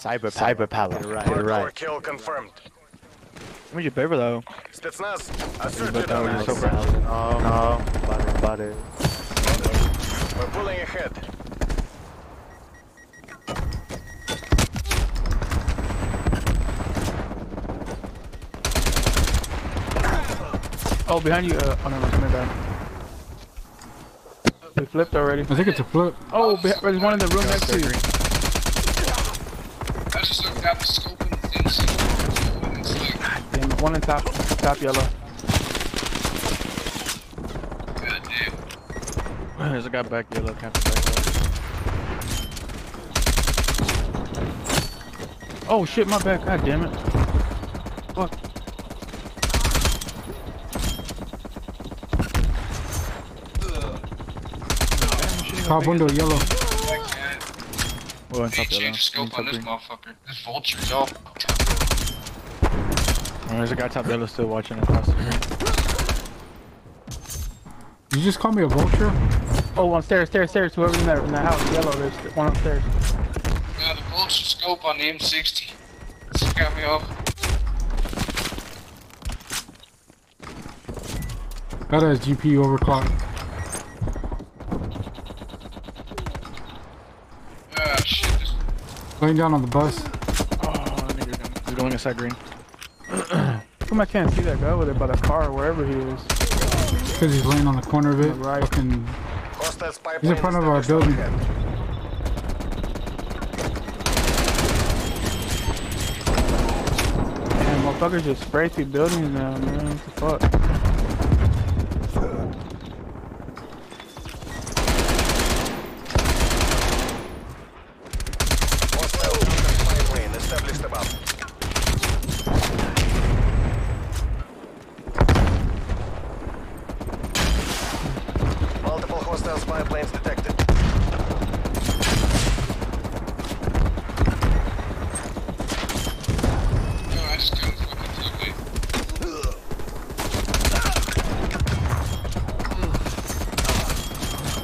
Cyber cyber power. Get it right. Get it right. kill confirmed. Where's your paper though? Spetsnaz, But asserted that on was us. so bad. No, no. Butter, butter. We're pulling ahead. Oh, behind you. Uh, oh no, no, my bad. We flipped already. I think it's a flip. Oh, there's one in the room next to you. I just looked at the scope and didn't see it. It's like, Damn, it, one in top, top yellow. god damn. There's a guy back yellow, camping back yellow. Oh shit, my back. God damn it. Fuck. Top window, yellow. Like that. In Hey, top yellow. change the scope on this green. motherfucker. This vulture's all. Oh, there's a guy top yellow still watching across the room. You just call me a vulture? Oh, on stairs, stairs, stairs. Whoever's in that, in that house, yellow. There's one upstairs. Yeah, the vulture scope on the M60. This got me off. That has GPU overclock. Ah, shit. This Laying down on the bus. Oh, nigga, he's going inside green. Come I can't see that guy over there by the car or wherever he is? Because he's laying on the corner of it. Right. Fucking. He's in front of our building. overhead. Man, motherfuckers just spray through buildings now, man. What the fuck? Hostile counter spy plane established above. Multiple hostile spy planes detected. no, I just couldn't fucking take it.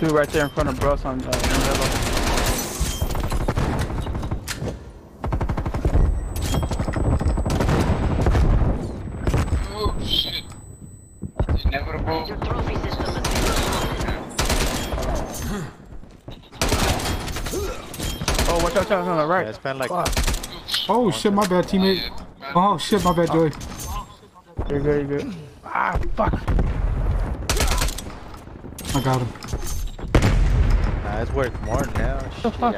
Dude, right there in front of Bruss on, uh, yellow. Oh, shit. Inevitable. Your trophy system has Oh, watch out, watch out, on the right. Yeah, it's been like Fuck. Oh shit, my bad, teammate. Yeah, Oh shit, my bad, Joey. You're good, you're good. Ah, fuck. I got him. Nah, it's worth more now. The Shit. fuck?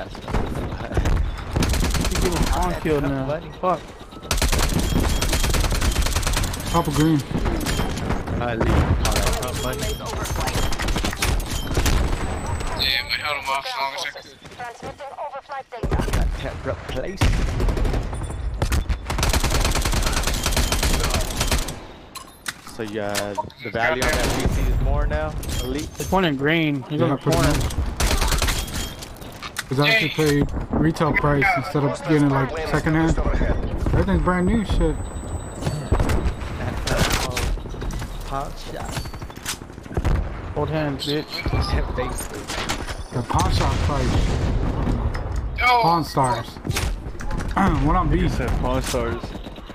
He's getting on killed now. buddy. Fuck. Top of green. I leave. Alright, come. Damn, I held him off as long as I could. Transmitting overflight data. Can't replace. So yeah, the value on that PC is more now. Elite. There's one in green. He's on the pretty corner. Much. Cause I actually paid retail price instead of getting like plane second hand. established overhead. Everything's brand new shit. Pot shot. Hold hands, bitch. The pawn shop price. No! Pawn stars. what on B? said Pawn Stars.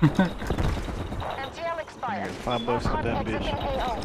Five bucks a damn bitch.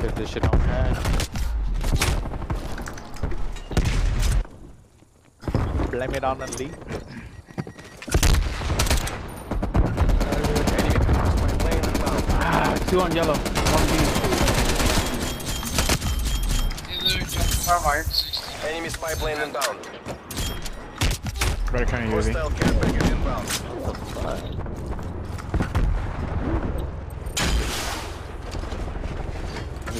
over. Set this shit on cash. Blame it on Elite. Ah, two on yellow. One B. He literally jumped out of my M60. Enemy spy plane inbound. Better kind of UAV. Hostile care package inbound. the guy top yellow. Bro, what the? Spy plane in the turn.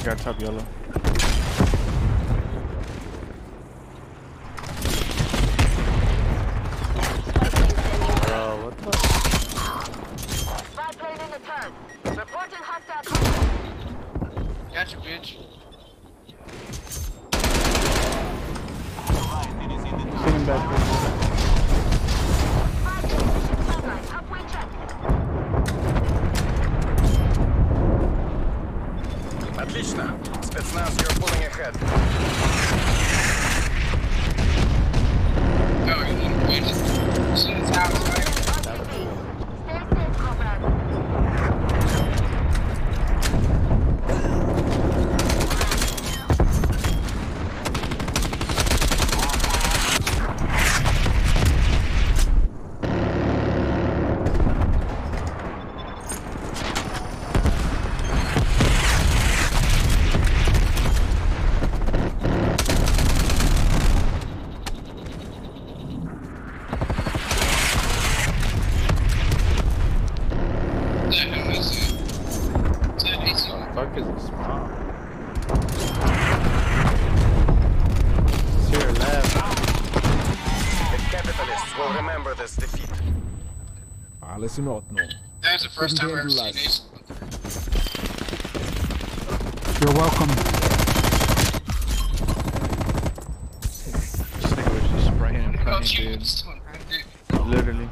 Reporting hostile contact. Gotcha, bitch. Sitting back Fuck is this spawn? It's here left. The capitalists will remember this defeat. Alles in Ordnung. That's the first time I've ever seen Couldn't You're welcome. This nigga was just spraying and Oh, dude. It's doing right there. Literally.